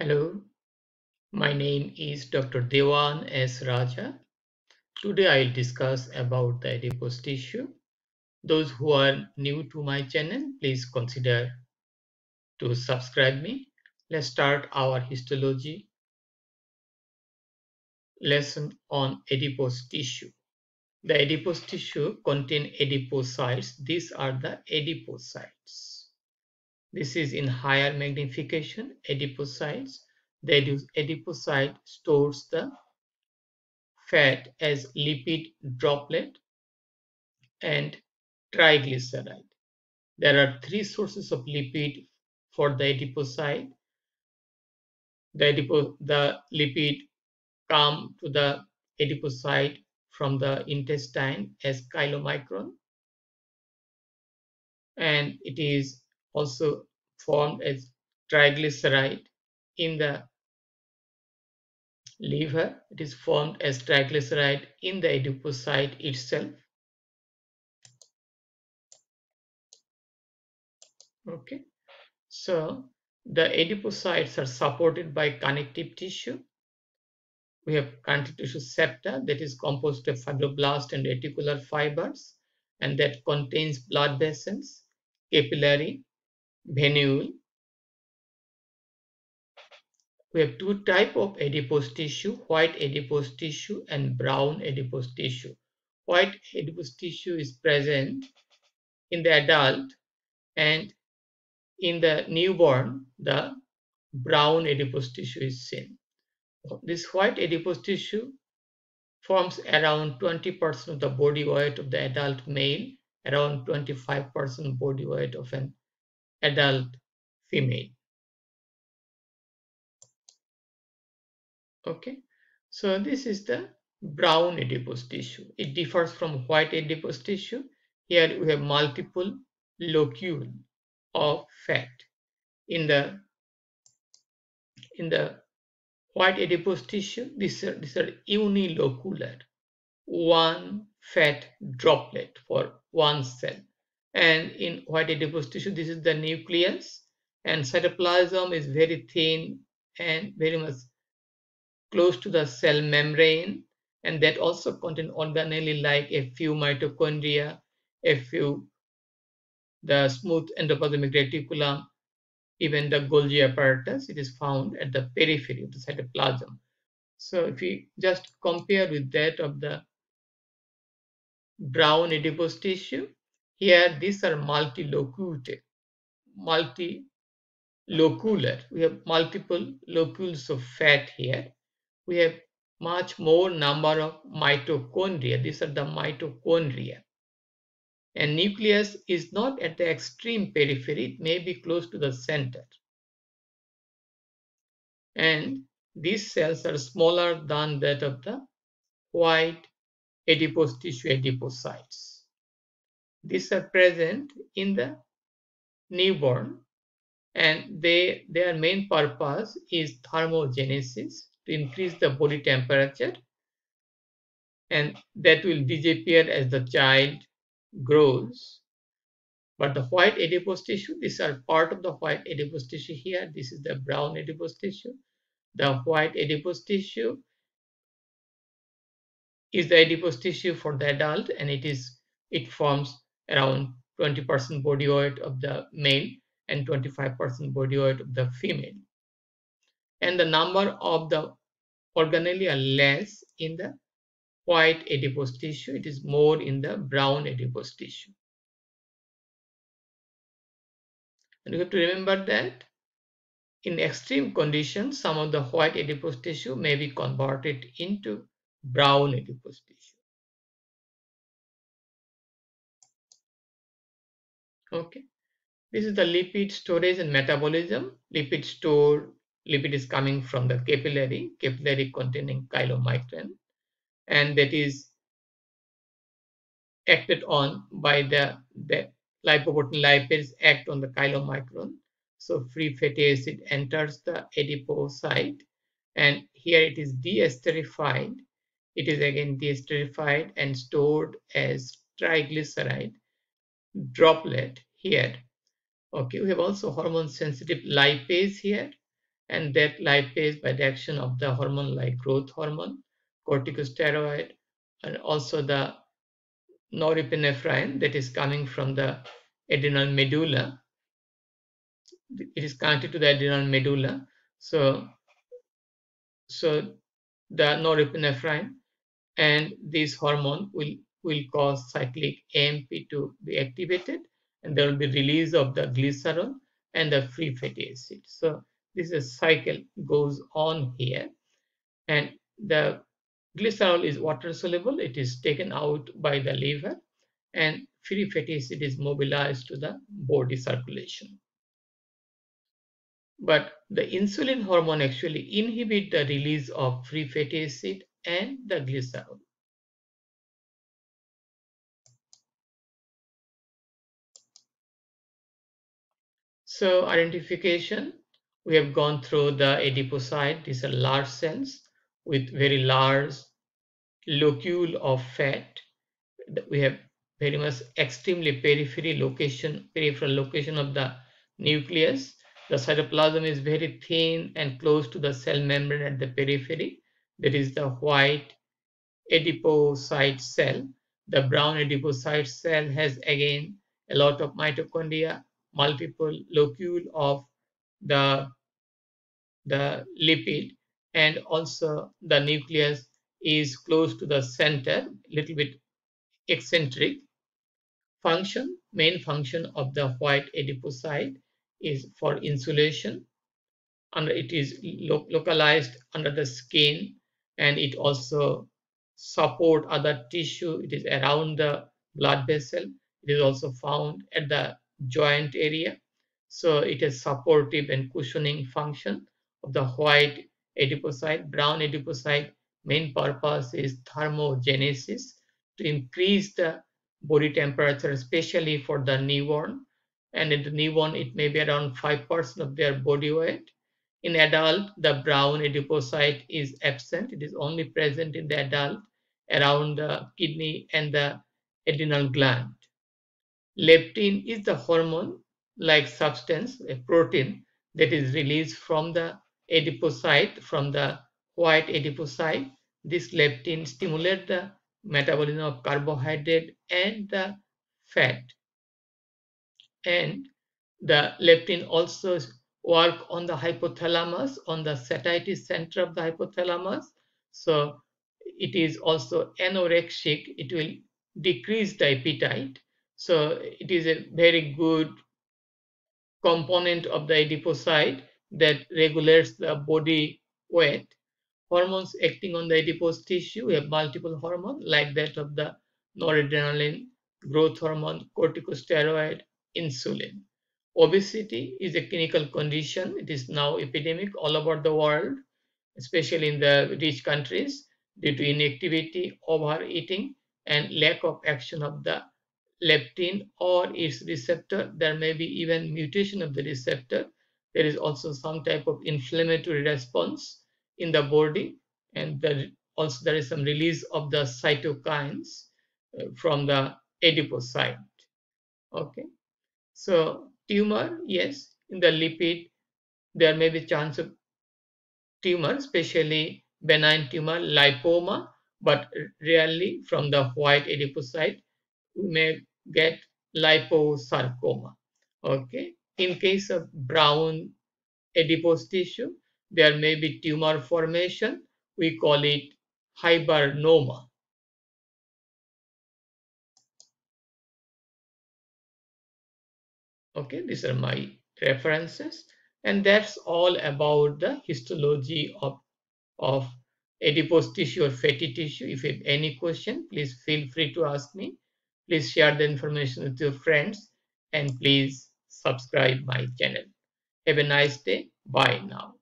Hello, my name is Dr. Dewan S. Raja. Today I'll discuss about the adipose tissue. Those who are new to my channel, please consider to subscribe me. Let's start our histology lesson on adipose tissue. The adipose tissue contain adipocytes. These are the adipocytes. This is in higher magnification, adipocytes. The adipocyte stores the fat as lipid droplet and triglyceride. There are three sources of lipid for the adipocyte. The, adipo the lipid come to the adipocyte from the intestine as chylomicron and it is also formed as triglyceride in the liver. It is formed as triglyceride in the adipocyte itself. Okay, so the adipocytes are supported by connective tissue. We have connective tissue septa that is composed of fibroblast and reticular fibers and that contains blood vessels, capillary, venule. We have two type of adipose tissue, white adipose tissue and brown adipose tissue. White adipose tissue is present in the adult and in the newborn, the brown adipose tissue is seen. This white adipose tissue forms around 20% of the body weight of the adult male, around 25% body weight of an adult female. Okay, so this is the brown adipose tissue. It differs from white adipose tissue. Here we have multiple locule of fat. In the in the white adipose tissue, these are, these are unilocular, one fat droplet for one cell and in white adipose tissue this is the nucleus. And cytoplasm is very thin and very much close to the cell membrane. And that also contain organelle like a few mitochondria a few the smooth endoplasmic reticulum even the Golgi apparatus. It is found at the periphery of the cytoplasm. So if we just compare with that of the brown adipose tissue here, these are multi-locuted, multi-locular. We have multiple locules of fat here. We have much more number of mitochondria. These are the mitochondria. And nucleus is not at the extreme periphery, it may be close to the center. And these cells are smaller than that of the white adipose tissue adipocytes. These are present in the newborn and they their main purpose is thermogenesis to increase the body temperature and that will disappear as the child grows. But the white adipose tissue these are part of the white adipose tissue here. This is the brown adipose tissue. The white adipose tissue is the adipose tissue for the adult and it is it forms around 20% body weight of the male and 25% body weight of the female. And the number of the organelle are less in the white adipose tissue. It is more in the brown adipose tissue. And you have to remember that in extreme conditions, some of the white adipose tissue may be converted into brown adipose tissue. Okay. This is the lipid storage and metabolism. Lipid store, lipid is coming from the capillary, capillary containing chylomicron, and that is acted on by the, the lipoprotein lipase act on the chylomicron. So free fatty acid enters the adipocyte and here it is deesterified. It is again deesterified and stored as triglyceride droplet here. Okay, we have also hormone sensitive lipase here and that lipase by the action of the hormone like growth hormone, corticosteroid, and also the norepinephrine that is coming from the adrenal medulla. It is connected to the adrenal medulla. So, so the norepinephrine and this hormone will, will cause cyclic AMP to be activated and there will be release of the glycerol and the free fatty acid. So this is cycle goes on here and the glycerol is water soluble. It is taken out by the liver and free fatty acid is mobilized to the body circulation. But the insulin hormone actually inhibit the release of free fatty acid and the glycerol. So identification, we have gone through the adipocyte. These are large cells with very large locule of fat. We have very much extremely periphery location, peripheral location of the nucleus. The cytoplasm is very thin and close to the cell membrane at the periphery. There is the white adipocyte cell. The brown adipocyte cell has again a lot of mitochondria multiple locule of the, the lipid and also the nucleus is close to the center, little bit eccentric. Function, main function of the white adipocyte is for insulation and it is lo localized under the skin and it also support other tissue. It is around the blood vessel. It is also found at the joint area. So it has supportive and cushioning function of the white adipocyte. Brown adipocyte main purpose is thermogenesis to increase the body temperature, especially for the newborn. And in the newborn, it may be around 5% of their body weight. In adult, the brown adipocyte is absent. It is only present in the adult around the kidney and the adrenal gland. Leptin is the hormone-like substance, a protein that is released from the adipocyte, from the white adipocyte. This leptin stimulates the metabolism of carbohydrate and the fat. And the leptin also work on the hypothalamus, on the satiety center of the hypothalamus. So it is also anorexic. It will decrease the appetite so it is a very good component of the adipocyte that regulates the body weight. Hormones acting on the adipose tissue, we have multiple hormones like that of the noradrenaline, growth hormone, corticosteroid, insulin. Obesity is a clinical condition. It is now epidemic all over the world, especially in the rich countries due to inactivity, overeating, and lack of action of the leptin or its receptor. There may be even mutation of the receptor. There is also some type of inflammatory response in the body and there also there is some release of the cytokines uh, from the adipocyte. Okay. So tumor, yes, in the lipid, there may be chance of tumor, especially benign tumor, lipoma, but rarely from the white adipocyte we may get liposarcoma. Okay. In case of brown adipose tissue, there may be tumor formation. We call it hibernoma. Okay, these are my references. And that's all about the histology of, of adipose tissue or fatty tissue. If you have any question, please feel free to ask me. Please share the information with your friends and please subscribe my channel. Have a nice day. Bye now.